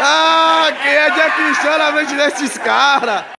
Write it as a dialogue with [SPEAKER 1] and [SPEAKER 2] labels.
[SPEAKER 1] ah, quem é Jack Chan na mente desses caras?